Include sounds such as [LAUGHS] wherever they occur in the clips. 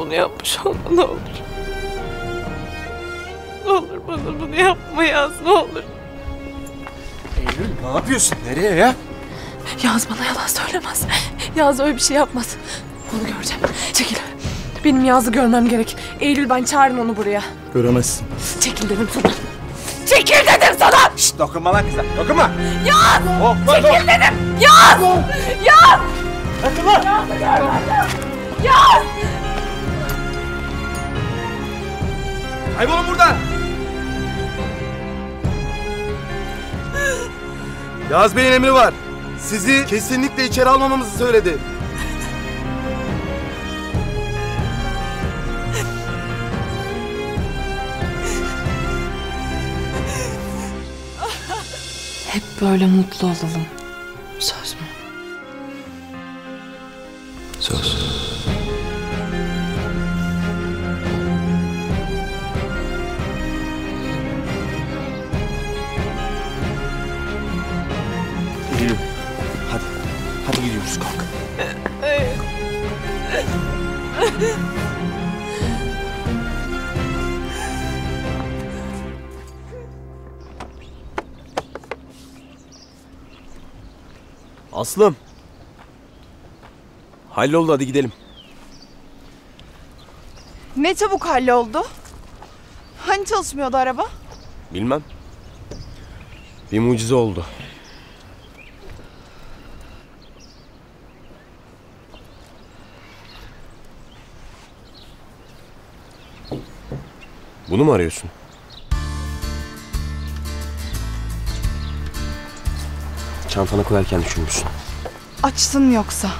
bunu yapmış olma ne olur. Ne olur bana bunu yapma Yaz ne olur. Eylül ne yapıyorsun? Nereye ya? Yaz bana yalan söylemez. Yaz öyle bir şey yapmaz. Onu göreceğim. Çekil. Benim Yaz'ı görmem gerek. Eylül ben çağırın onu buraya. Göremezsin. Çekil dedim sana. Çekil dedim sana. Şşt dokunma lan kıza. Dokunma. Yaz! Hoppa, Çekil dedim. Yaz! Yaz! Dokunma. Yaz! Kaybolun buradan. Yaz Bey'in emri var. Sizi kesinlikle içeri almamamızı söyledi. Hep böyle mutlu olalım. Aslım. Halloldu hadi gidelim. Ne çabuk halloldu. Hani çalışmıyordu araba? Bilmem. Bir mucize oldu. Bunu mu arıyorsun? Çantana koyarken düşünmüşsün. Açtın yoksa.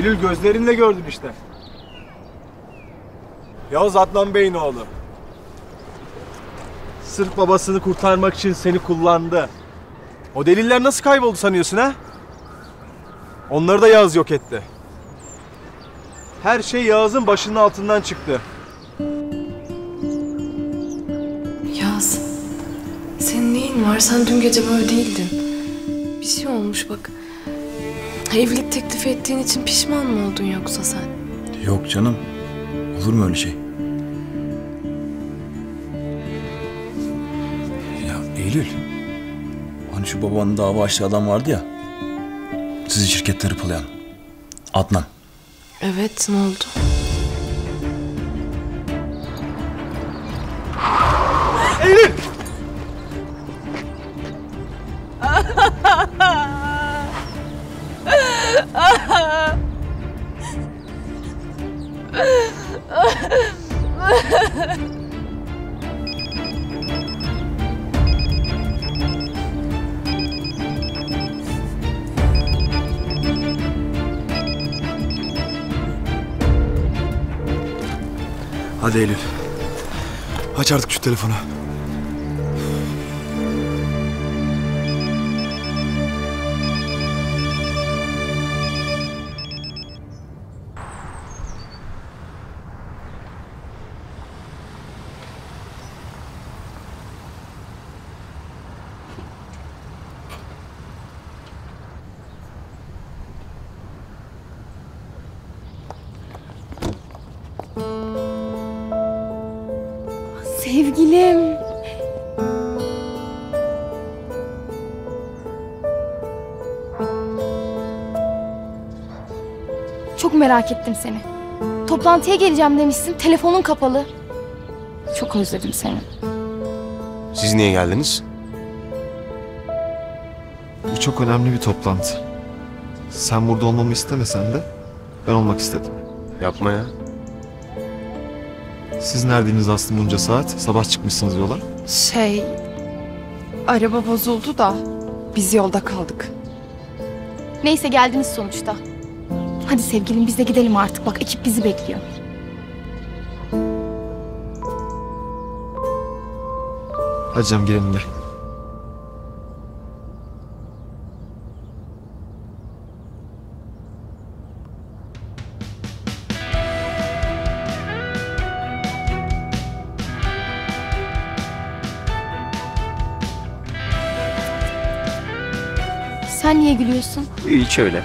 Eylül gözlerinle gördün işte. Yavuz Adnan Bey'in oğlu. Sırf babasını kurtarmak için seni kullandı. O deliller nasıl kayboldu sanıyorsun ha? Onları da Yağız yok etti. Her şey Yağız'ın başının altından çıktı. Yaz. Senin neyin var? Sen dün gece böyle değildin. Bir şey olmuş bak. Evlilik teklifi ettiğin için pişman mı oldun yoksa sen? Yok canım. Olur mu öyle şey? Ya Eylül. Hani şu babanın dava açtığı adam vardı ya. Sizi şirkette hırpalayan. Adnan. Evet ne oldu? Hadi Eylül. Aç artık şu telefonu. Merak ettim seni. Toplantıya geleceğim demişsin. Telefonun kapalı. Çok özledim seni. Siz niye geldiniz? Bu çok önemli bir toplantı. Sen burada olmamı istemesen de ben olmak istedim. Yapma ya. Siz neredeydiniz Aslı bunca saat? Sabah çıkmışsınız yola. Şey... Araba bozuldu da biz yolda kaldık. Neyse geldiniz sonuçta. Hadi sevgilim biz de gidelim artık. Bak ekip bizi bekliyor. Hadi canım girelim de. Sen niye gülüyorsun? Hiç öyle.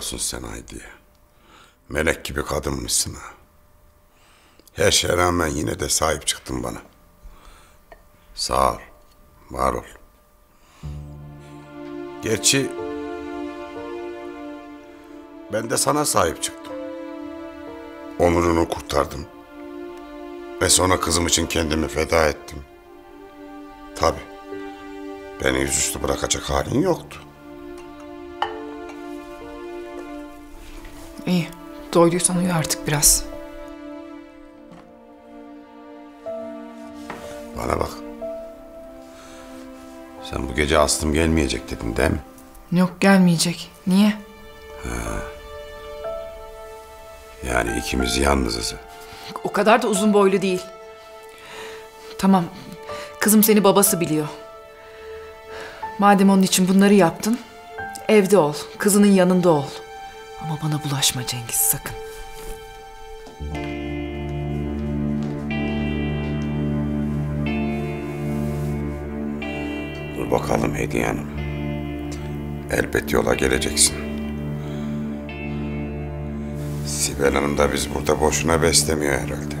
Olsun sen Haydi'ye. Melek gibi kadınmışsın ha. Her şeye rağmen yine de sahip çıktın bana. Sağ ol. Var ol. Gerçi ben de sana sahip çıktım. Onurunu kurtardım. Ve sonra kızım için kendimi feda ettim. Tabi. Beni yüzüstü bırakacak halin yoktu. Doyduysan uyu artık biraz. Bana bak. Sen bu gece Aslım gelmeyecek dedin değil mi? Yok gelmeyecek. Niye? Yani ikimiz yalnızız. O kadar da uzun boylu değil. Tamam. Kızım seni babası biliyor. Madem onun için bunları yaptın, evde ol, kızının yanında ol. Ama bana bulaşma Cengiz sakın. Dur bakalım Hediye Hanım. Elbet yola geleceksin. Sibel Hanım da biz burada boşuna beslemiyor herhalde.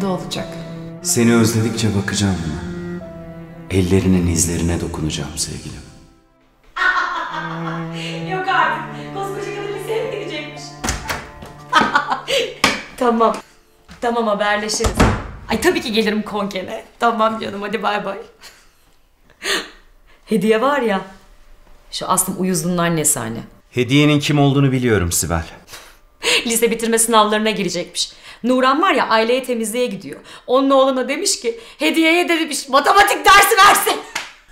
Duvarında olacak. Seni özledikçe bakacağım buna. Ellerinin izlerine dokunacağım sevgilim. [LAUGHS] Yok artık. Koskoca kadın liseye mi gidecekmiş? [LAUGHS] tamam. Tamam haberleşiriz. Ay tabii ki gelirim konkene. Tamam canım hadi bay bay. [LAUGHS] Hediye var ya. Şu Aslım Uyuzlu'nun annesi hani. Hediyenin kim olduğunu biliyorum Sibel. Lise bitirme sınavlarına girecekmiş. Nuran var ya aileye temizliğe gidiyor. Onun oğluna demiş ki hediyeye de demiş matematik dersi versin.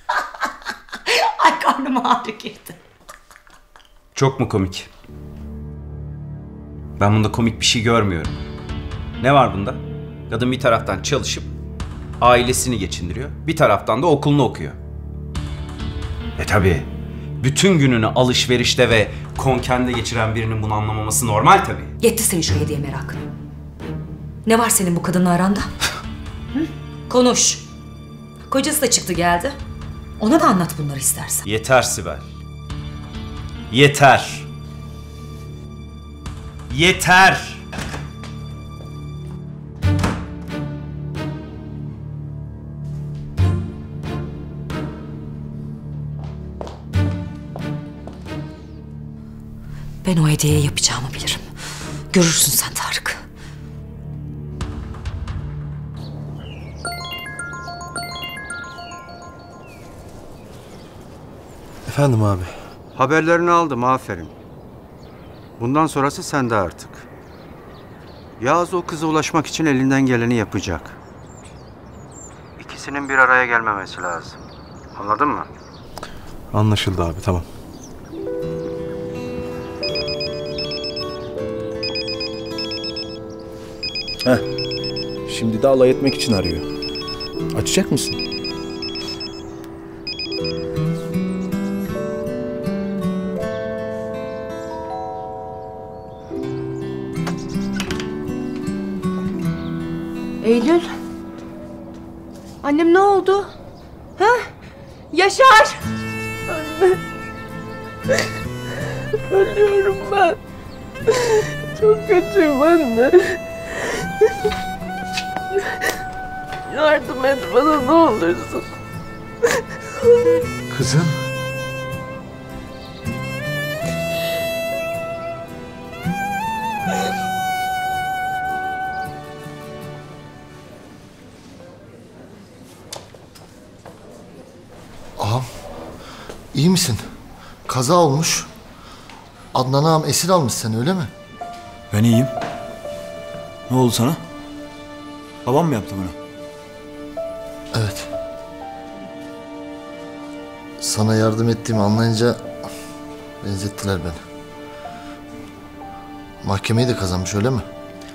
[LAUGHS] Ay karnım ağrı girdi. Çok mu komik? Ben bunda komik bir şey görmüyorum. Ne var bunda? Kadın bir taraftan çalışıp ailesini geçindiriyor. Bir taraftan da okulunu okuyor. E tabi. Bütün gününü alışverişte ve konkende geçiren birinin bunu anlamaması normal tabi. Yetti senin şu hediye merakın. Ne var senin bu kadınla aranda? Hı? Konuş. Kocası da çıktı geldi. Ona da anlat bunları istersen. Yeter Sibel. Yeter. Yeter. Ben o hediyeye yapacağımı bilirim. Görürsün sen Tarık. Efendim abi. Haberlerini aldım aferin. Bundan sonrası sende artık. Yağız o kıza ulaşmak için elinden geleni yapacak. İkisinin bir araya gelmemesi lazım. Anladın mı? Anlaşıldı abi tamam. Heh. Şimdi de alay etmek için arıyor. Açacak mısın? Eylül. Annem ne oldu? Ha? Yaşar! Ölüyorum ben. Çok kötüyüm anne. Yardım et bana ne olursun. Kızım. İyi misin? Kaza olmuş. Adnan ağam esir almış seni öyle mi? Ben iyiyim. Ne oldu sana? Babam mı yaptı bunu? Evet. Sana yardım ettiğimi anlayınca benzettiler beni. Mahkemeyi de kazanmış öyle mi?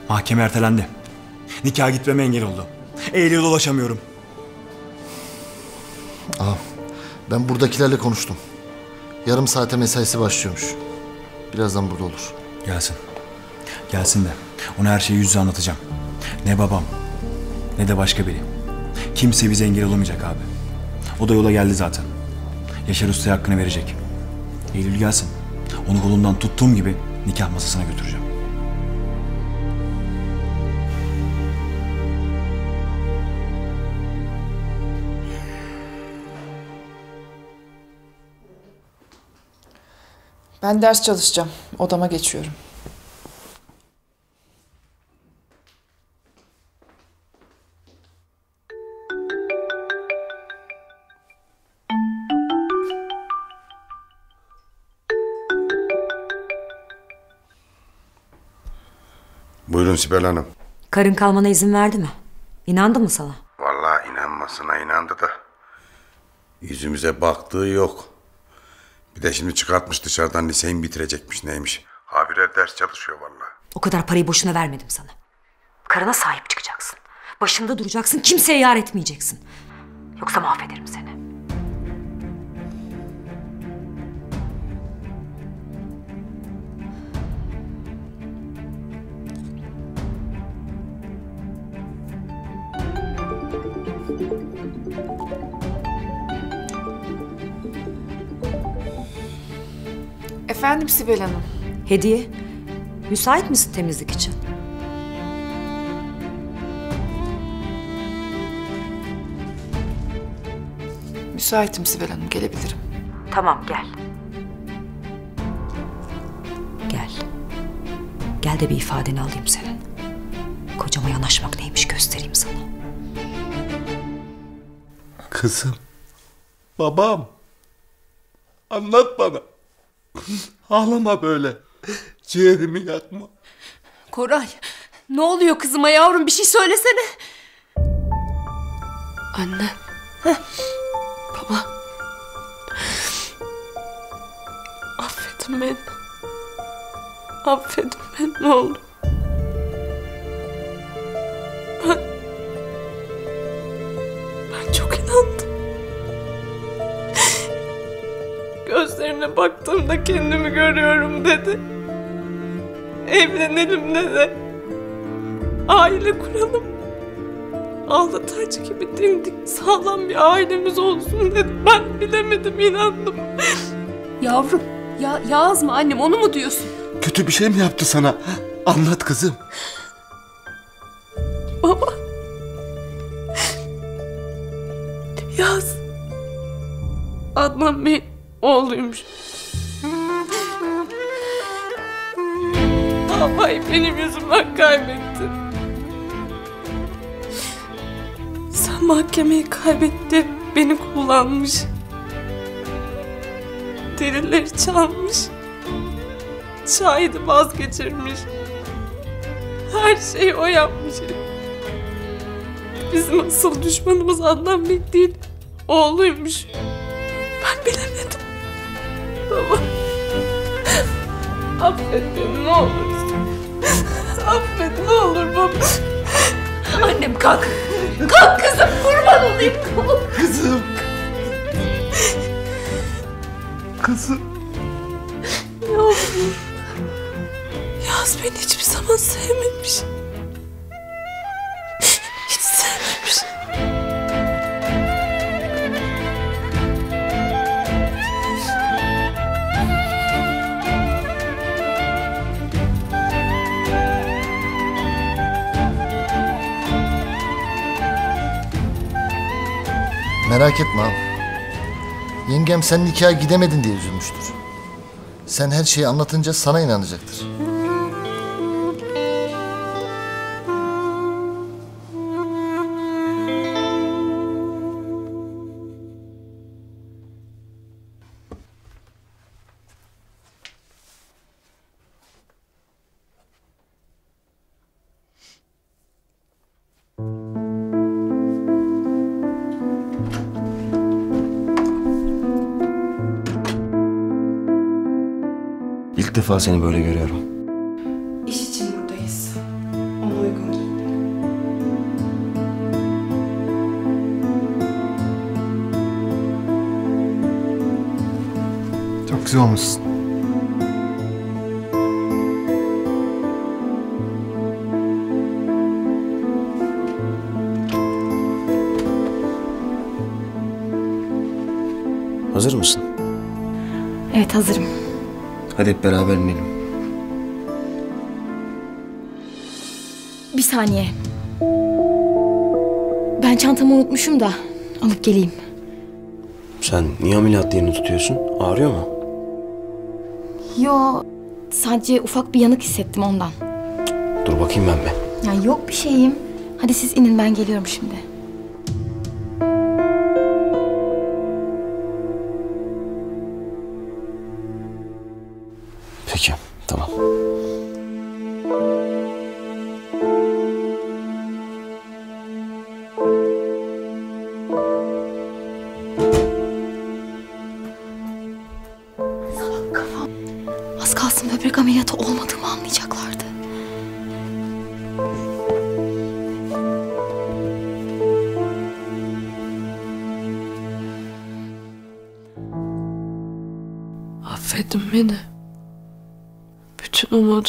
Mahkeme ertelendi. Nikaha gitmeme engel oldu. Eylül'e dolaşamıyorum. Ağam, ben buradakilerle konuştum. Yarım saate mesaisi başlıyormuş. Birazdan burada olur. Gelsin. Gelsin de ona her şeyi yüz yüze anlatacağım. Ne babam ne de başka biri. Kimse bize engel olamayacak abi. O da yola geldi zaten. Yaşar Usta'ya hakkını verecek. Eylül gelsin. Onu kolundan tuttuğum gibi nikah masasına götüreceğim. Ben ders çalışacağım. Odama geçiyorum. Buyurun Sibel Hanım. Karın kalmana izin verdi mi? İnandı mı sana? Vallahi inanmasına inandı da. Yüzümüze baktığı yok. Bir de şimdi çıkartmış dışarıdan liseyi mi bitirecekmiş neymiş. Habire ders çalışıyor vallahi. O kadar parayı boşuna vermedim sana. Karına sahip çıkacaksın. Başında duracaksın, kimseye yar etmeyeceksin. Yoksa mahvederim. Efendim Sibel Hanım. Hediye, müsait misin temizlik için? Müsaitim Sibel Hanım, gelebilirim. Tamam, gel. Gel. Gel de bir ifadeni alayım senin. Kocama yanaşmak neymiş göstereyim sana. Kızım. Babam. Anlat bana. [LAUGHS] Ağlama böyle. Ciğerimi yakma. Koray, ne oluyor kızıma yavrum? Bir şey söylesene. Anne. Baba. Affedin beni. Affedin beni ne olur. Gözlerine baktığımda kendimi görüyorum dedi. Evlenelim dedi. Aile kuralım. Ağlataç gibi dimdik sağlam bir ailemiz olsun dedi. Ben bilemedim inandım. Yavrum, ya Yağız mı annem onu mu diyorsun? Kötü bir şey mi yaptı sana? Anlat kızım. Baba. Yaz. Adnan Bey oğluymuş. Mahkemeyi kaybetti. Beni kullanmış. Delilleri çalmış. Şahidi vazgeçirmiş. Her şeyi o yapmış. Bizim asıl düşmanımız Adnan Bey değil. Oğluymuş. Ben bilemedim. Baba. Affet beni ne olur. Affet ne olur baba. Annem kalk. Kalk kızım kurban olayım. Kalk. Kızım. Kızım. Yavrum. Yaz beni hiçbir zaman sevmemiş. Merak etme ağam. Yengem sen nikaha gidemedin diye üzülmüştür. Sen her şeyi anlatınca sana inanacaktır. Defa seni böyle görüyorum. İş için buradayız. Ona uygun giyindim. Çok güzel olmuşsun. Hazır mısın? Evet hazırım. Hadi hep beraber inelim. Bir saniye. Ben çantamı unutmuşum da alıp geleyim. Sen niye ameliyat yerini tutuyorsun? Ağrıyor mu? Yo sadece ufak bir yanık hissettim ondan. Dur bakayım ben be. Ya yok bir şeyim. Hadi siz inin ben geliyorum şimdi. Peki, tamam.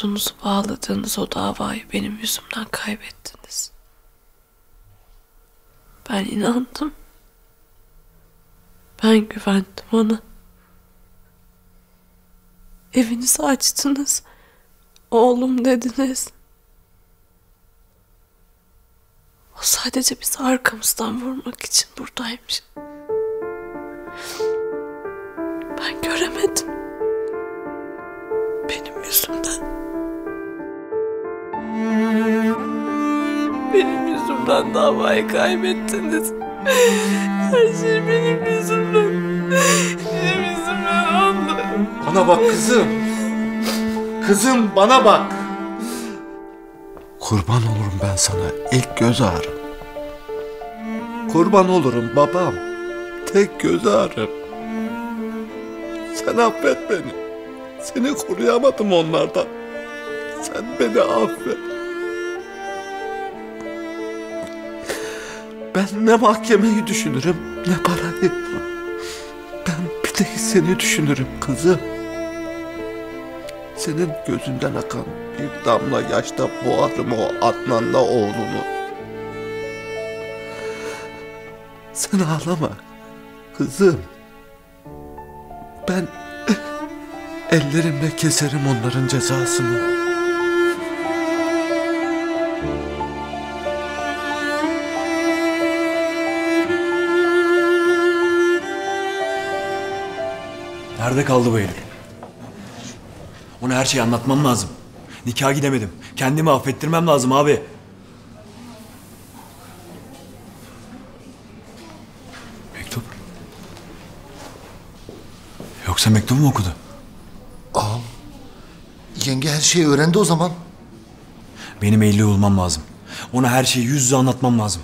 Bütün umudunuzu bağladığınız o davayı benim yüzümden kaybettiniz. Ben inandım. Ben güvendim ona. Evinizi açtınız. Oğlum dediniz. O sadece bizi arkamızdan vurmak için buradaymış. Yüzümden davayı kaybettiniz. Her şey benim yüzümden. Benim yüzümden oldu. Bana bak kızım. Kızım bana bak. Kurban olurum ben sana ilk göz ağrım. Kurban olurum babam. Tek göz ağrım. Sen affet beni. Seni koruyamadım onlardan. Sen beni affet. Ben ne mahkemeyi düşünürüm ne parayı. Ben bir tek seni düşünürüm kızım. Senin gözünden akan bir damla yaşta boğarım o Adnan'la oğlunu. Sen ağlama kızım. Ben ellerimle keserim onların cezasını. Nerede kaldı bu Eylül? Ona her şeyi anlatmam lazım. Nikaha gidemedim. Kendimi affettirmem lazım abi. Mektup. Yoksa mektubu mu okudu? Ağam. Yenge her şeyi öğrendi o zaman. Benim Eylül'ü bulmam lazım. Ona her şeyi yüz yüze anlatmam lazım.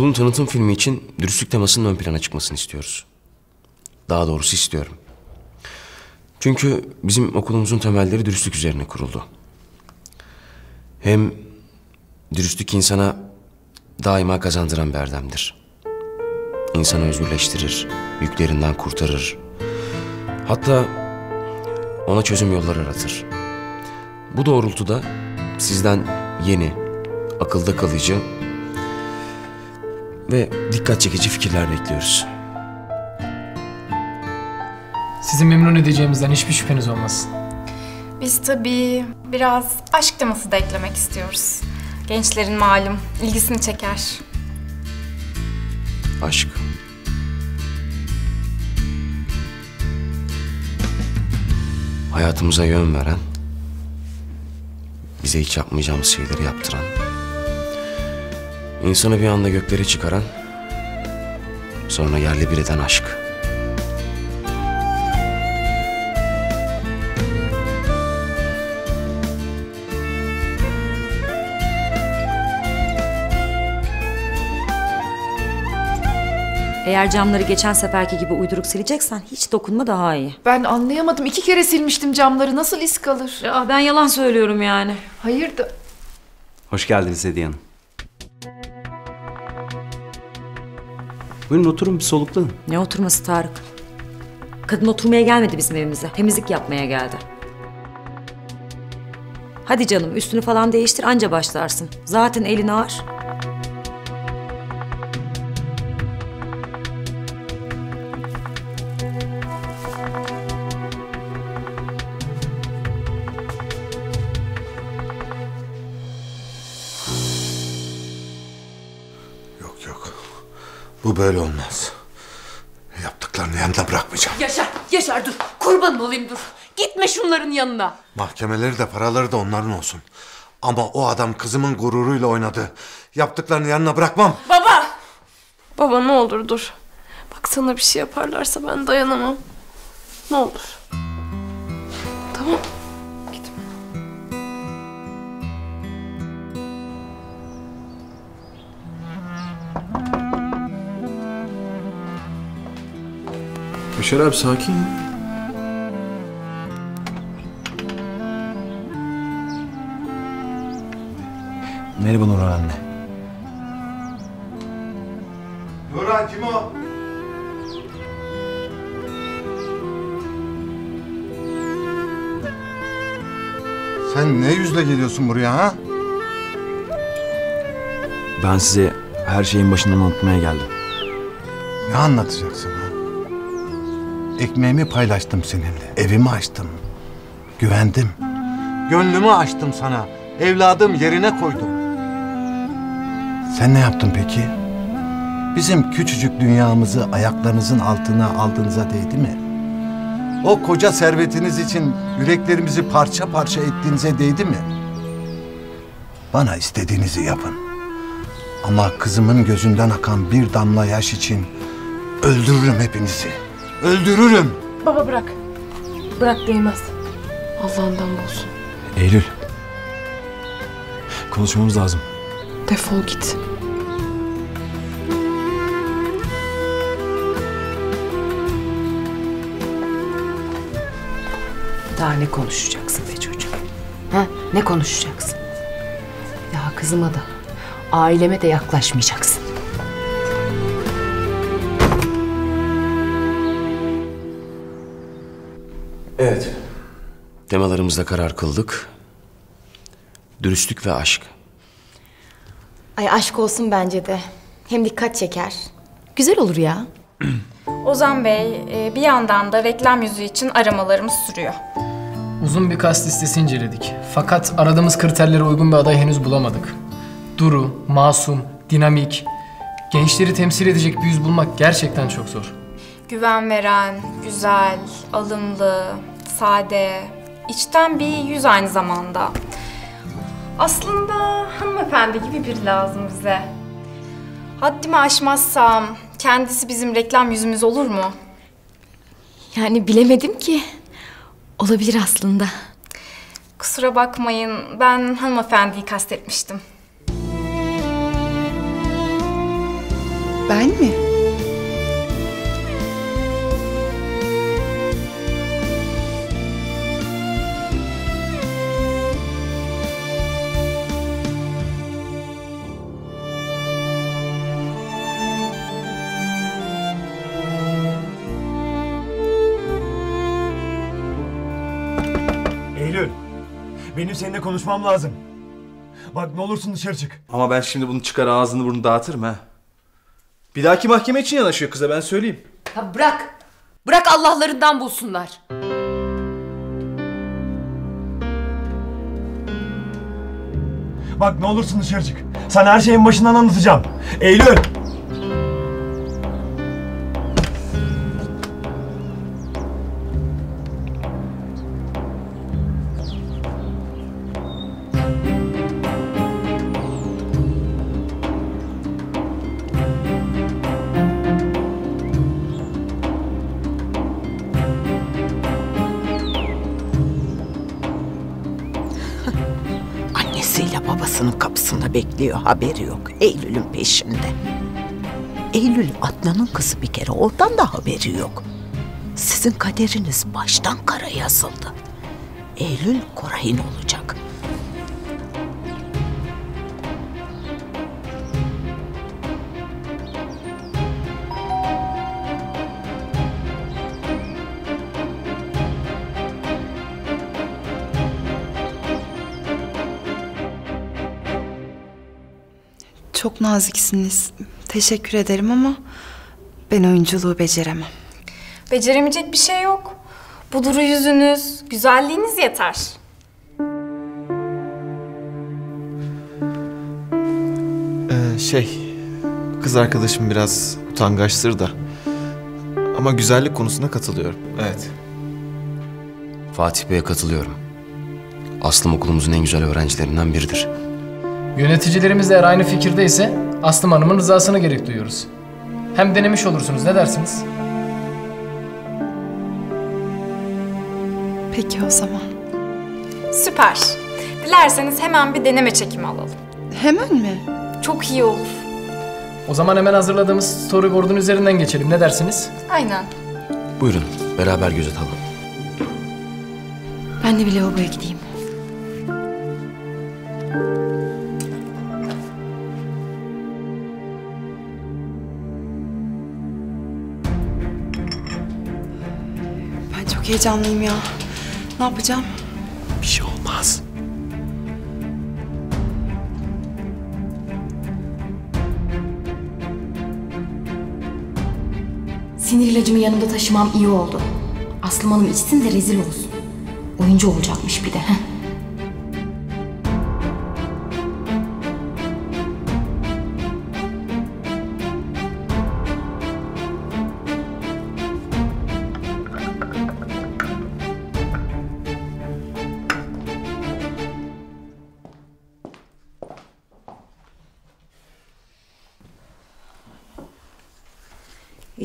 Okulun tanıtım filmi için dürüstlük temasının ön plana çıkmasını istiyoruz. Daha doğrusu istiyorum. Çünkü bizim okulumuzun temelleri dürüstlük üzerine kuruldu. Hem dürüstlük insana daima kazandıran bir erdemdir. İnsanı özgürleştirir, yüklerinden kurtarır. Hatta ona çözüm yolları aratır. Bu doğrultuda sizden yeni, akılda kalıcı ve dikkat çekici fikirler bekliyoruz. Sizi memnun edeceğimizden hiçbir şüpheniz olmasın. Biz tabii biraz aşk teması da eklemek istiyoruz. Gençlerin malum ilgisini çeker. Aşk. Hayatımıza yön veren, bize hiç yapmayacağımız şeyleri yaptıran, insanı bir anda göklere çıkaran, sonra yerle bir eden aşk. Eğer camları geçen seferki gibi uyduruk sileceksen hiç dokunma daha iyi. Ben anlayamadım. İki kere silmiştim camları. Nasıl iz kalır? Ya ben yalan söylüyorum yani. Hayır da... Hoş geldiniz Hediye Hanım. Buyurun oturun bir soluklanın. Ne oturması Tarık? Kadın oturmaya gelmedi bizim evimize. Temizlik yapmaya geldi. Hadi canım üstünü falan değiştir anca başlarsın. Zaten elin ağır. Bu böyle olmaz. Yaptıklarını yanına bırakmayacağım. Yaşar, Yaşar dur. Kurban olayım dur. Gitme şunların yanına. Mahkemeleri de paraları da onların olsun. Ama o adam kızımın gururuyla oynadı. Yaptıklarını yanına bırakmam. Baba! Baba ne olur dur. Bak sana bir şey yaparlarsa ben dayanamam. Ne olur. Tamam. Yaşar abi sakin. Merhaba Nurhan anne. Nurhan kim o? Sen ne yüzle geliyorsun buraya ha? Ben size her şeyin başından anlatmaya geldim. Ne anlatacaksın ha? Ekmeğimi paylaştım seninle. Evimi açtım. Güvendim. Gönlümü açtım sana. Evladım yerine koydum. Sen ne yaptın peki? Bizim küçücük dünyamızı ayaklarınızın altına aldığınıza değdi mi? O koca servetiniz için yüreklerimizi parça parça ettiğinize değdi mi? Bana istediğinizi yapın. Ama kızımın gözünden akan bir damla yaş için öldürürüm hepinizi. Öldürürüm. Baba bırak. Bırak değmez. Allah'ından bulsun. Eylül. Konuşmamız lazım. Defol git. Daha ne konuşacaksın be çocuğum? Ha? Ne konuşacaksın? Daha kızıma da, aileme de yaklaşmayacaksın. Evet. Temalarımızda karar kıldık. Dürüstlük ve aşk. Ay aşk olsun bence de. Hem dikkat çeker. Güzel olur ya. [CLEARS THROAT] Ozan Bey e, bir yandan da reklam yüzü için aramalarımız sürüyor. Uzun bir kast listesi inceledik. Fakat aradığımız kriterlere uygun bir aday henüz bulamadık. Duru, masum, dinamik, gençleri temsil edecek bir yüz bulmak gerçekten çok zor. Güven veren, güzel, alımlı, sade, içten bir yüz aynı zamanda. Aslında hanımefendi gibi biri lazım bize. Haddimi aşmazsam kendisi bizim reklam yüzümüz olur mu? Yani bilemedim ki. Olabilir aslında. Kusura bakmayın ben hanımefendiyi kastetmiştim. Ben mi? seninle konuşmam lazım. Bak ne olursun dışarı çık. Ama ben şimdi bunu çıkar ağzını burnunu dağıtırım ha. Bir dahaki mahkeme için yanaşıyor kıza ben söyleyeyim. Ya bırak. Bırak Allah'larından bulsunlar. Bak ne olursun dışarı çık. Sana her şeyin başından anlatacağım. Eylül. Kapısında bekliyor haberi yok. Eylül'ün peşinde. Eylül Adnan'ın kızı bir kere oradan da haberi yok. Sizin kaderiniz baştan kara yazıldı. Eylül Koray'ın olacak. Çok naziksiniz. Teşekkür ederim ama ben oyunculuğu beceremem. Beceremeyecek bir şey yok. Bu duru yüzünüz, güzelliğiniz yeter. Ee, şey, kız arkadaşım biraz utangaçtır da. Ama güzellik konusuna katılıyorum. Evet. Fatih Bey'e katılıyorum. Aslım okulumuzun en güzel öğrencilerinden biridir. Yöneticilerimiz eğer aynı fikirdeyse Aslım Hanım'ın rızasını gerek duyuyoruz. Hem denemiş olursunuz ne dersiniz? Peki o zaman. Süper. Dilerseniz hemen bir deneme çekimi alalım. Hemen mi? Çok iyi olur. O zaman hemen hazırladığımız storyboard'un üzerinden geçelim ne dersiniz? Aynen. Buyurun beraber göz atalım. Ben de bir lavaboya gideyim. Heyecanlıyım ya. Ne yapacağım? Bir şey olmaz. Sinir ilacımı yanımda taşımam iyi oldu. Aslım Hanım içsin de rezil olsun. Oyuncu olacakmış bir de. Heh.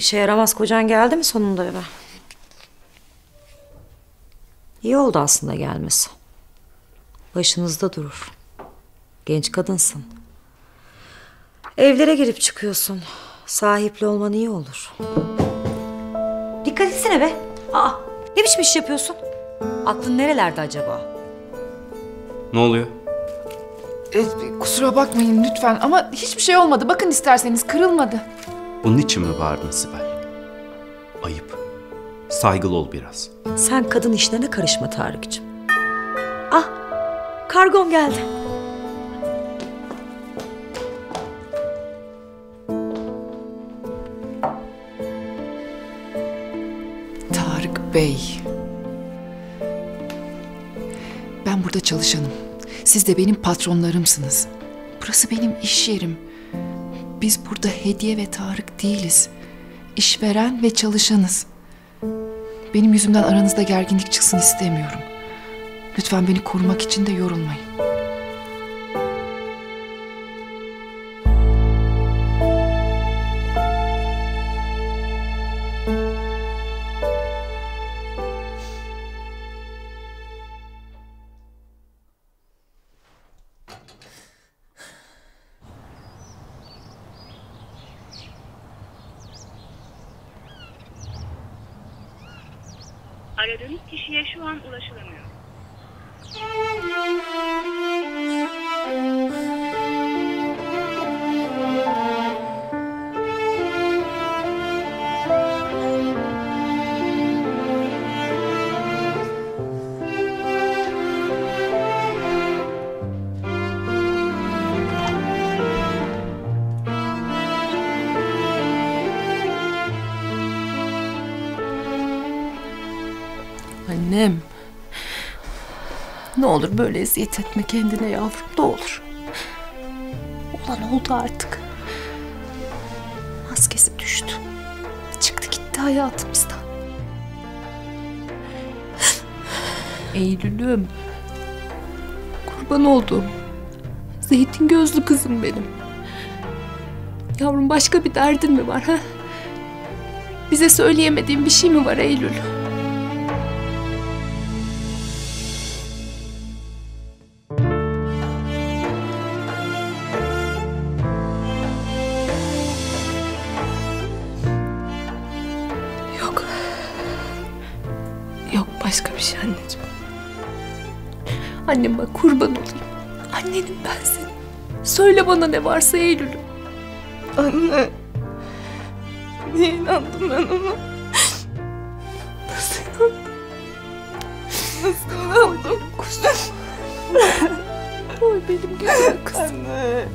İşe yaramaz kocan geldi mi sonunda eve? İyi oldu aslında gelmesi. Başınızda durur. Genç kadınsın. Evlere girip çıkıyorsun. Sahipli olman iyi olur. Dikkat etsene be. Aa, ne biçim iş yapıyorsun? Aklın nerelerde acaba? Ne oluyor? E, kusura bakmayın lütfen ama hiçbir şey olmadı. Bakın isterseniz kırılmadı. Bunun için mi bağırdın Sibel? Ayıp. Saygılı ol biraz. Sen kadın işlerine karışma Tarık'cığım. Ah, kargon geldi. Tarık Bey. Ben burada çalışanım. Siz de benim patronlarımsınız. Burası benim iş yerim. Biz burada Hediye ve Tarık değiliz. İşveren ve çalışanız. Benim yüzümden aranızda gerginlik çıksın istemiyorum. Lütfen beni korumak için de yorulmayın. Olur böyle eziyet etme kendine yavrum ne olur. olan oldu artık. Maskesi düştü. Çıktı gitti hayatımızdan. Eylül'üm. Kurban olduğum. Zeytin gözlü kızım benim. Yavrum başka bir derdin mi var ha? Bize söyleyemediğin bir şey mi var Eylül? Annem bak kurban olayım. Annenim ben senin. Söyle bana ne varsa Eylül'üm. Anne. Niye inandım ben ona? Nasıl inandım? Nasıl inandım? Kuzum. Oy benim güzel kızım. Anne.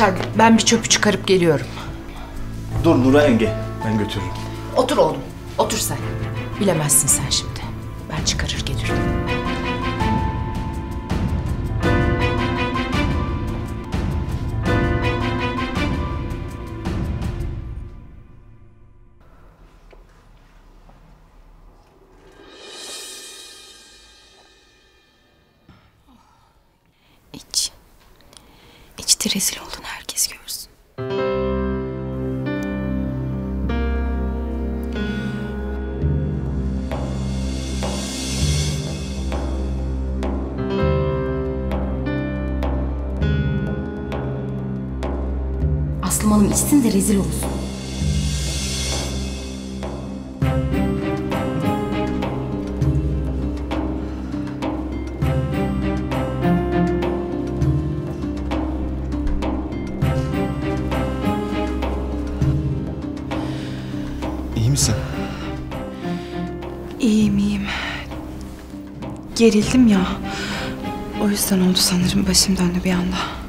Yaşar ben bir çöpü çıkarıp geliyorum. Dur Nura yenge. Ben götürürüm. Otur oğlum. Otur sen. Bilemezsin sen şimdi. Hanım içsin de rezil olsun. İyi misin? İyiyim iyiyim. Gerildim ya. O yüzden oldu sanırım başım döndü bir anda.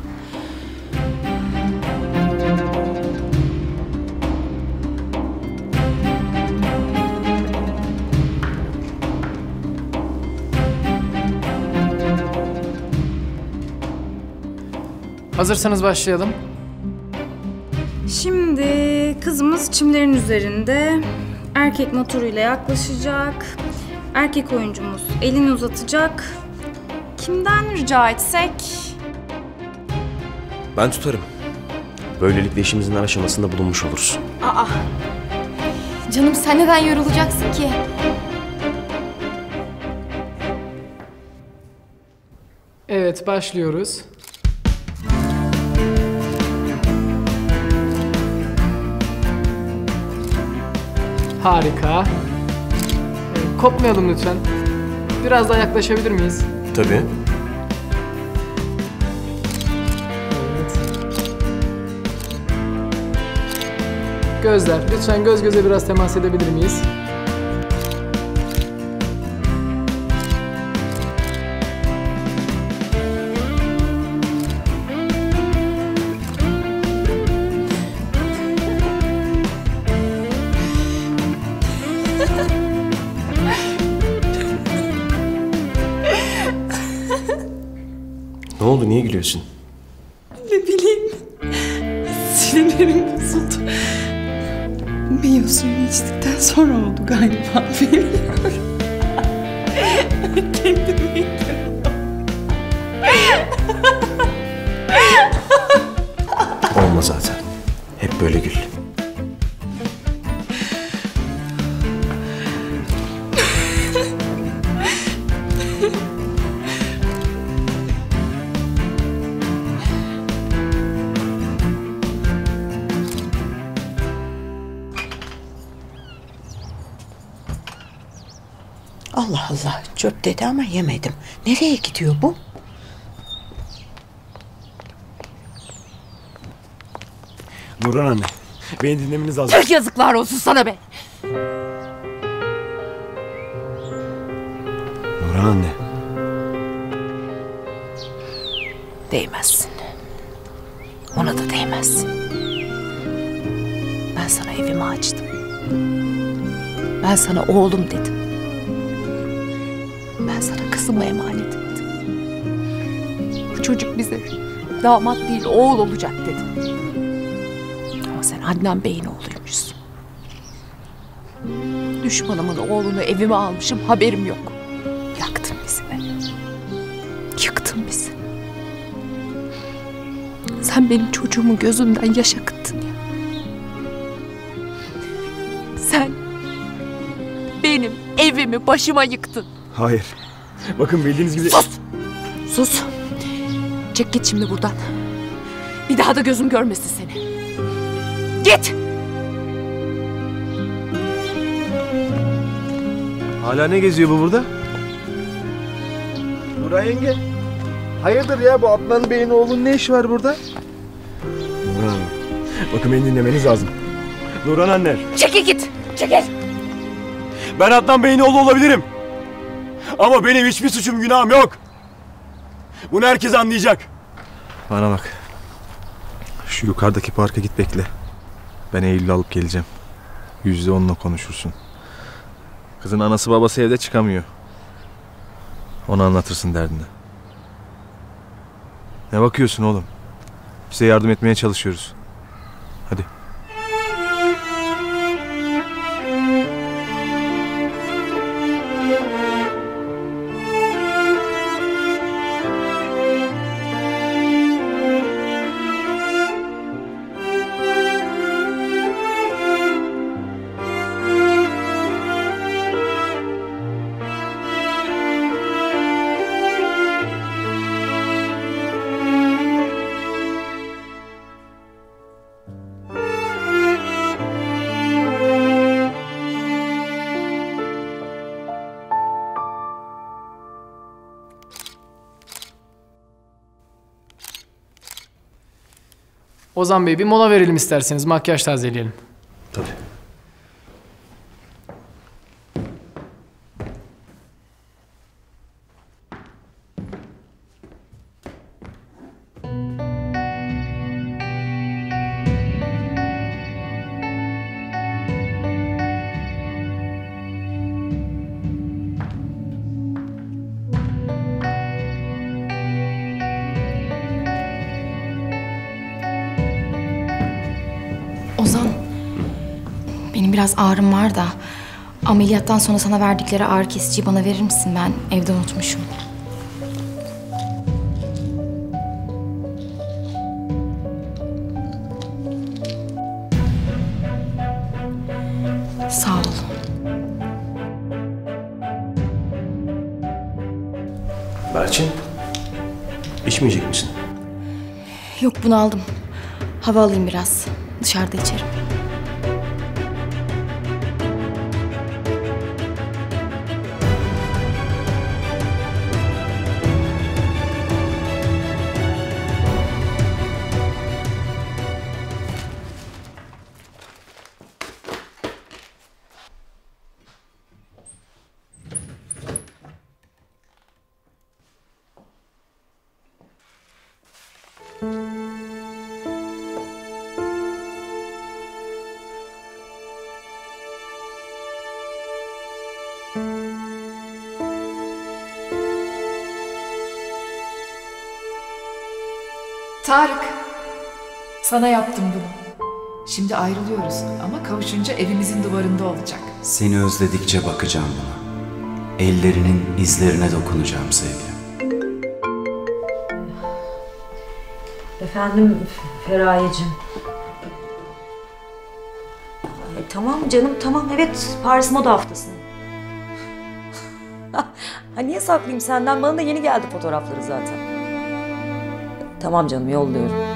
Hazırsanız başlayalım. Şimdi kızımız çimlerin üzerinde erkek motoruyla yaklaşacak. Erkek oyuncumuz elini uzatacak. Kimden rica etsek? Ben tutarım. Böylelikle işimizin her aşamasında bulunmuş oluruz. Aa. Canım sen neden yorulacaksın ki? Evet başlıyoruz. Harika. Ee, Kopmayalım lütfen. Biraz daha yaklaşabilir miyiz? Tabii. Gözler. Lütfen göz göze biraz temas edebilir miyiz? Oh. istedi ama yemedim. Nereye gidiyor bu? Nurhan anne, beni dinlemeniz lazım. Tüh yazıklar olsun sana be. Nurhan anne. Değmezsin. Ona da değmezsin. Ben sana evimi açtım. Ben sana oğlum dedim. Damat değil oğul olacak dedim. Ama sen Adnan Bey'in oğluymuşsun. Düşmanımın oğlunu evime almışım haberim yok. Yaktın bizi be. Yıktın bizi. Sen benim çocuğumun gözünden yaş akıttın ya. Sen benim evimi başıma yıktın. Hayır. Bakın bildiğiniz gibi... Sus! Sus! Çek git şimdi buradan. Bir daha da gözüm görmesin seni. Git! Hala ne geziyor bu burada? Nuray yenge. Hayırdır ya bu Adnan Bey'in oğlunun ne işi var burada? Nurhan anne. Bakın beni dinlemeniz lazım. Nurhan anne. Çekil git! Çekil! Ben Adnan Bey'in oğlu olabilirim. Ama benim hiçbir suçum günahım yok. Bunu herkes anlayacak. Bana bak. Şu yukarıdaki parka git bekle. Ben Eylül'ü alıp geleceğim. Yüz yüze onunla konuşursun. Kızın anası babası evde çıkamıyor. Ona anlatırsın derdini. Ne bakıyorsun oğlum? Bize yardım etmeye çalışıyoruz. Hadi. Ozan Bey bir mola verelim isterseniz. Makyaj tazeleyelim. Biraz ağrım var da. Ameliyattan sonra sana verdikleri ağrı kesiciyi bana verir misin? Ben evde unutmuşum. Sağ ol. Berçin. içmeyecek misin? Yok bunu aldım. Hava alayım biraz. Dışarıda içerim. Tarık, sana yaptım bunu. Şimdi ayrılıyoruz ama kavuşunca evimizin duvarında olacak. Seni özledikçe bakacağım buna. Ellerinin izlerine dokunacağım sevgilim. Efendim Feraye'cim. E, tamam canım tamam evet Paris Moda Haftası. [LAUGHS] ha niye saklayayım senden? Bana da yeni geldi fotoğrafları zaten. Tamam canım yolluyorum.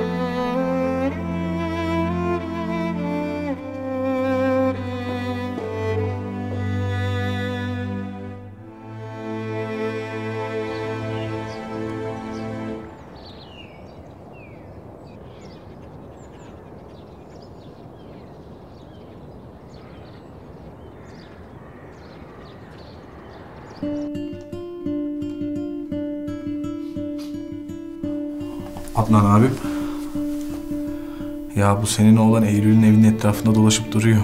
Ya bu senin oğlan Eylül'ün evinin etrafında dolaşıp duruyor.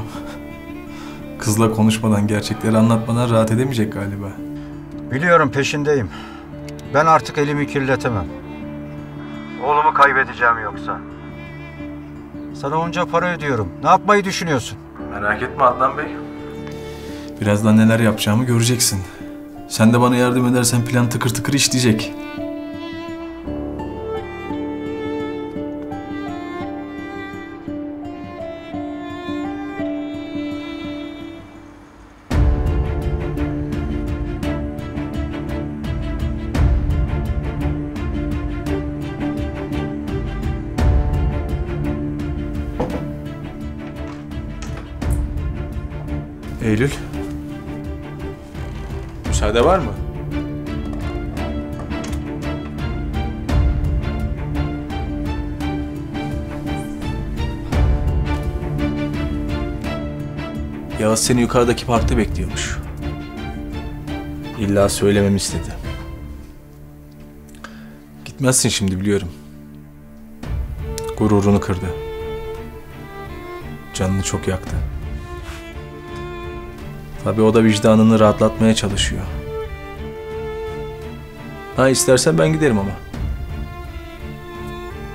Kızla konuşmadan, gerçekleri anlatmadan rahat edemeyecek galiba. Biliyorum peşindeyim. Ben artık elimi kirletemem. Oğlumu kaybedeceğim yoksa. Sana onca para ödüyorum. Ne yapmayı düşünüyorsun? Merak etme Adnan Bey. Birazdan neler yapacağımı göreceksin. Sen de bana yardım edersen plan tıkır tıkır işleyecek. Müsaade var mı? Yağız seni yukarıdaki parkta bekliyormuş. İlla söylememi istedi. Gitmezsin şimdi biliyorum. Gururunu kırdı. Canını çok yaktı. Tabii o da vicdanını rahatlatmaya çalışıyor. Ha istersen ben giderim ama.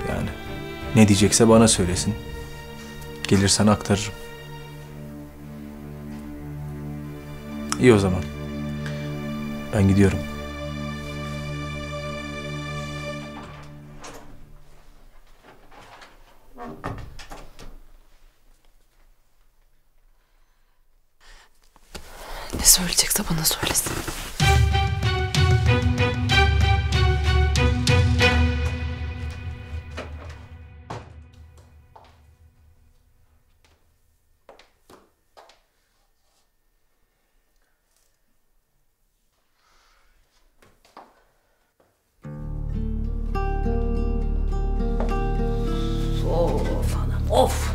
Yani ne diyecekse bana söylesin. Gelirsen aktarırım. İyi o zaman. Ben gidiyorum. Of.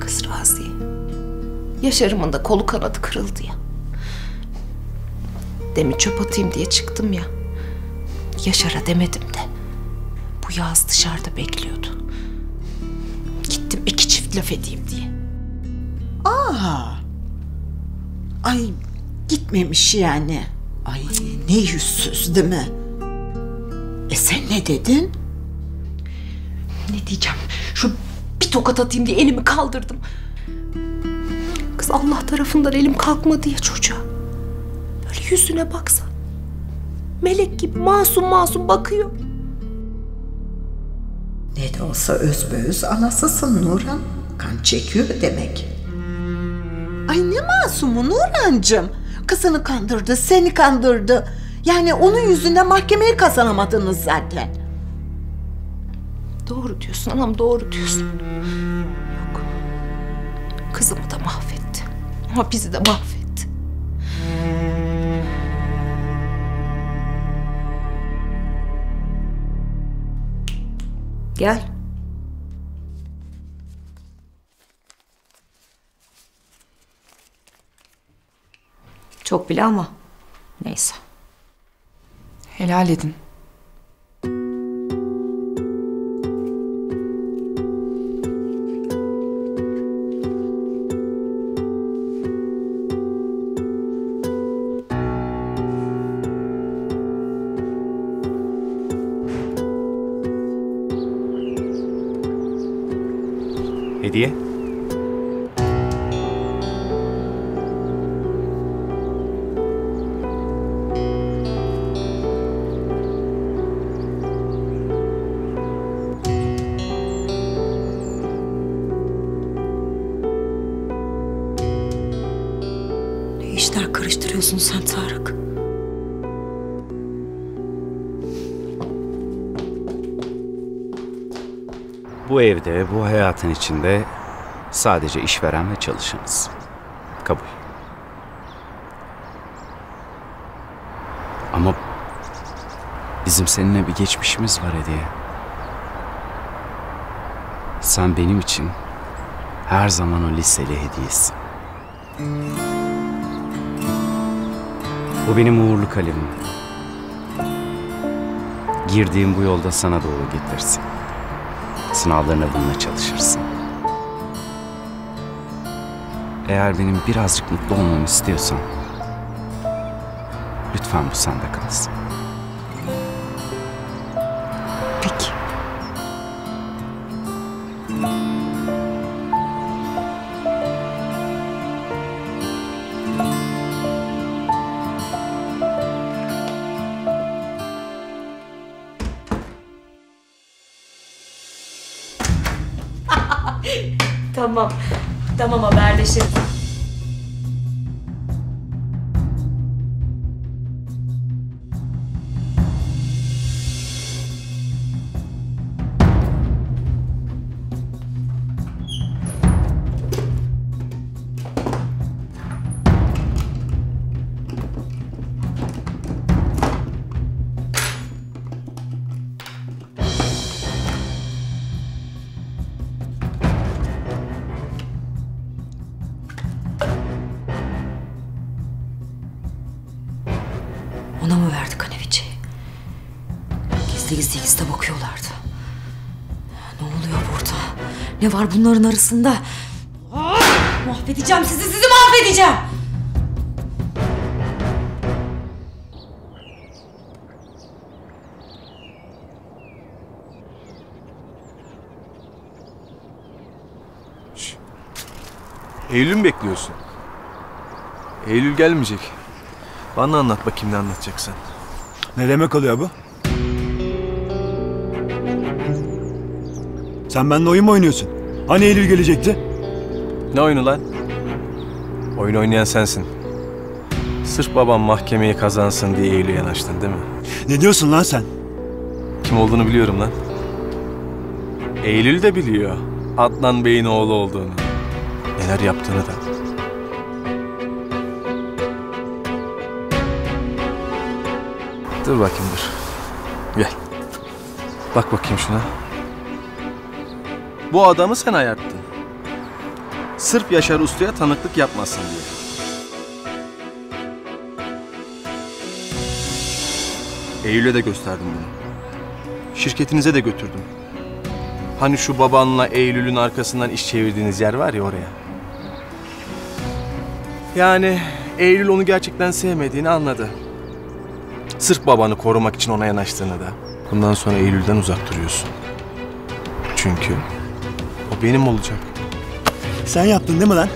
Kız Raziye. Yaşar'ımın da kolu kanadı kırıldı ya. Demin çöp atayım diye çıktım ya. Yaşar'a demedim de. Bu yaz dışarıda bekliyordu. Gittim iki çift laf edeyim diye. Aa. Ay gitmemiş yani. Ay ne yüzsüz değil mi? E sen ne dedin? Ne diyeceğim? Şu bir tokat atayım diye elimi kaldırdım. Kız Allah tarafından elim kalkmadı ya çocuğa. Böyle yüzüne baksa. Melek gibi masum masum bakıyor. Ne de olsa özbeöz anasısın Nurhan. Kan çekiyor demek. Ay ne masumu Nurhancığım. Kızını kandırdı, seni kandırdı. Yani onun yüzünden mahkemeye kazanamadınız zaten. Doğru diyorsun anam doğru diyorsun. Yok. Kızımı da mahvetti. Ama bizi de mahvetti. Gel. Çok bile ama neyse. Helal edin. Hediye? Bu evde, bu hayatın içinde sadece işveren ve çalışanız. Kabul. Ama bizim seninle bir geçmişimiz var Hediye. Sen benim için her zaman o liseli hediyesin. Bu benim uğurlu kalemim. girdiğin bu yolda sana doğru getirsin. Sınavlarına bununla çalışırsın. Eğer benim birazcık mutlu olmamı istiyorsan lütfen bu sende kalsın. Ne var bunların arasında? Ah! Mahvedeceğim sizi, sizi mahvedeceğim! Eylül mü bekliyorsun? Eylül gelmeyecek. Bana anlat bakayım ne anlatacaksın. Ne demek oluyor bu? Sen benimle oyun mu oynuyorsun? Hani Eylül gelecekti? Ne oyunu lan? Oyun oynayan sensin. Sırf babam mahkemeyi kazansın diye Eylül'e yanaştın değil mi? Ne diyorsun lan sen? Kim olduğunu biliyorum lan. Eylül de biliyor. Adnan Bey'in oğlu olduğunu. Neler yaptığını da. Dur bakayım dur. Gel. Bak bakayım şuna. Bu adamı sen ayarttın. Sırf Yaşar Usta'ya tanıklık yapmasın diye. Eylül'e de gösterdim bunu. Şirketinize de götürdüm. Hani şu babanla Eylül'ün arkasından iş çevirdiğiniz yer var ya oraya. Yani Eylül onu gerçekten sevmediğini anladı. Sırf babanı korumak için ona yanaştığını da. Bundan sonra Eylül'den uzak duruyorsun. Çünkü benim olacak. Sen yaptın değil mi lan?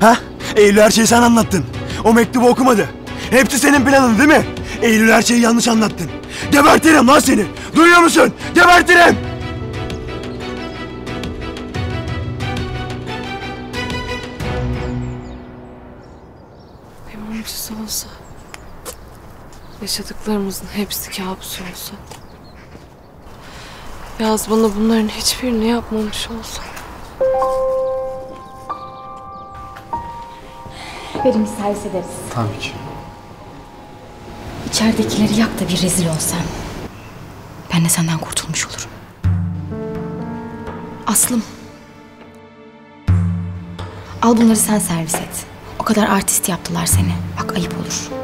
Ha? Eylül her şeyi sen anlattın. O mektubu okumadı. Hepsi senin planın değil mi? Eylül her şeyi yanlış anlattın. Gebertirim lan seni. Duyuyor musun? Gebertirim. Bir mucize olsa. Yaşadıklarımızın hepsi kabus olsa. Yaz bana bunların hiçbirini yapmamış olsa. Verim servis ederiz. Tabii ki. İçeridekileri yak da bir rezil olsan. Ben de senden kurtulmuş olurum. Aslım. Al bunları sen servis et. O kadar artist yaptılar seni. Bak ayıp olur.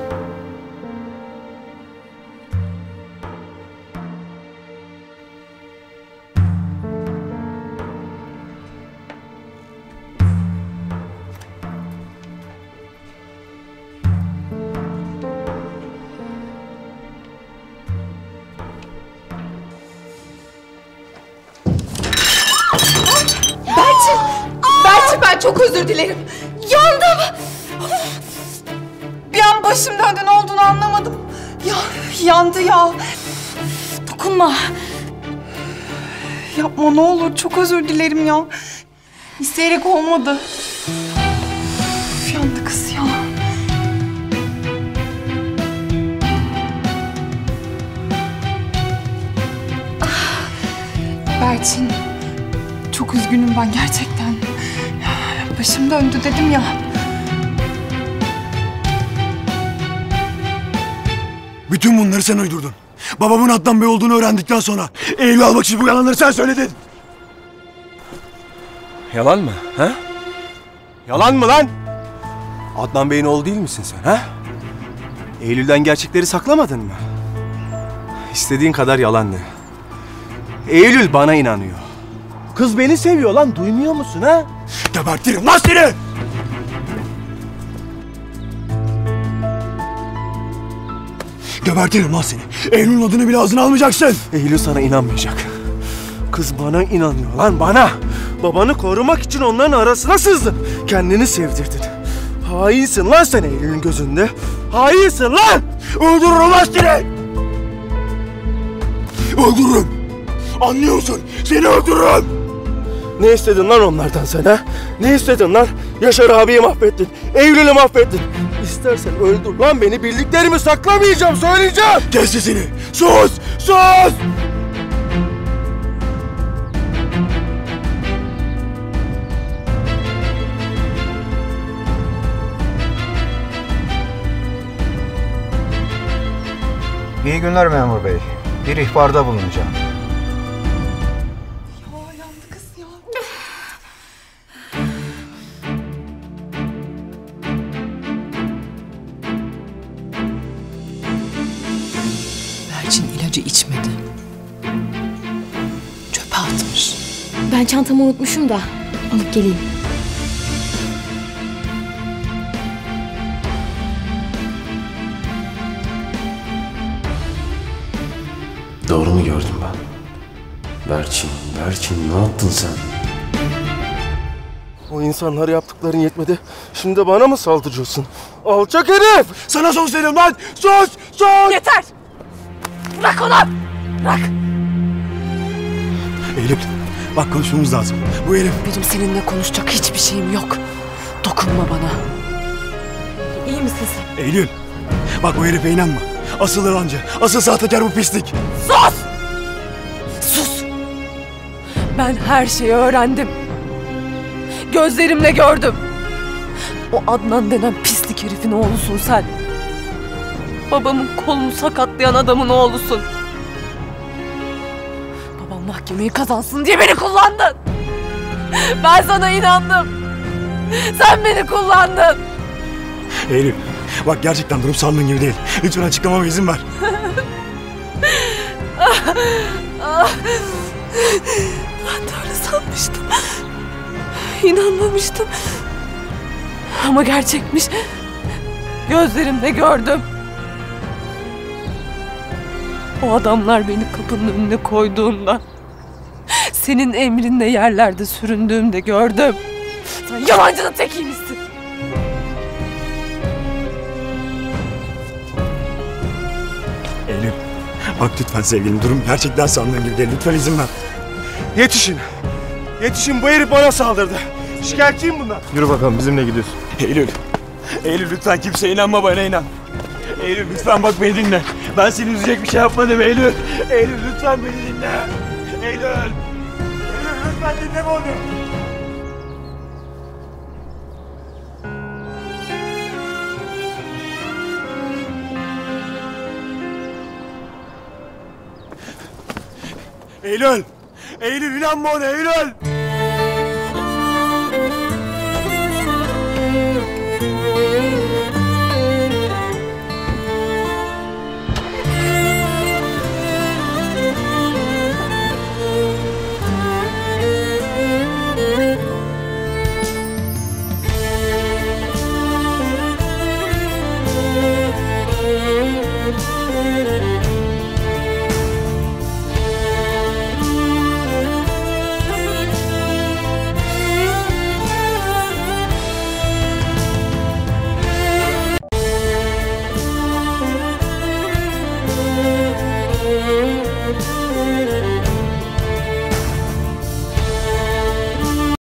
Başım döndü ne olduğunu anlamadım. Ya yandı ya. Dokunma. Yapma ne olur çok özür dilerim ya. İsteyerek olmadı. Yandı kız ya. Ah, Berçin. Çok üzgünüm ben gerçekten. Başım döndü dedim ya. Bütün bunları sen uydurdun. Babamın Adnan Bey olduğunu öğrendikten sonra Eylül almak için bu yalanları sen söyledin. Yalan mı? Ha? Yalan mı lan? Adnan Bey'in oğlu değil misin sen ha? Eylül'den gerçekleri saklamadın mı? İstediğin kadar yalan de. Eylül bana inanıyor. Kız beni seviyor lan duymuyor musun ha? Gebertirim lan seni! Gebertirim lan seni. Eylül'ün adını bile ağzına almayacaksın. Eylül sana inanmayacak. Kız bana inanıyor lan bana. Babanı korumak için onların arasına sızdın. Kendini sevdirdin. Hainsin lan sen Eylül'ün gözünde. Hainsin lan! Öldürürüm lan seni! Öldürürüm. Anlıyor musun? Seni öldürürüm. Ne istedin lan onlardan sen ha? Ne istedin lan? Yaşar abiyi mahvettin. Eylül'ü mahvettin. İstersen öldür lan beni. Bildiklerimi saklamayacağım. Söyleyeceğim. Kes sesini. Sus! Sus! İyi günler memur bey. Bir ihbarda bulunacağım. Çantamı unutmuşum da alıp geleyim. Doğru mu gördüm ben? Berçin, Berçin ne yaptın sen? O insanlara yaptıkların yetmedi. Şimdi de bana mı saldıracaksın? Alçak herif! Sana sus dedim lan! Sus! Sus! Yeter! Bırak onu! Bırak! Eylül, bak konuşmamız lazım. Bu herif... Benim seninle konuşacak hiçbir şeyim yok. Dokunma bana. İyi misin sen? Eylül, bak bu herife inanma. Asıl yalancı, asıl sahtekar bu pislik. Sus! Sus! Ben her şeyi öğrendim. Gözlerimle gördüm. O Adnan denen pislik herifin oğlusun sen. Babamın kolunu sakatlayan adamın oğlusun. Mahkemeyi kazansın diye beni kullandın. Ben sana inandım. Sen beni kullandın. Eylül, bak gerçekten durum sandığın gibi değil. Lütfen açıklamama izin ver. Ben de öyle sanmıştım. İnanmamıştım. Ama gerçekmiş. Gözlerimle gördüm. O adamlar beni kapının önüne koyduğunda senin emrinle yerlerde süründüğümde gördüm. Sen yalancının tekiymişsin. Eylül, bak lütfen sevgilim durum gerçekten sandığın gibi değil. Lütfen izin ver. Yetişin. Yetişin bu herif bana saldırdı. Şikayetçiyim bundan. Yürü bakalım bizimle gidiyorsun. Eylül, Eylül lütfen kimseye inanma bana inan. Eylül lütfen bak beni dinle. Ben seni üzecek bir şey yapmadım Eylül. Eylül lütfen beni dinle. Eylül. Eylül lütfen dinle onu. Eylül! Eylül inanma ona Eylül!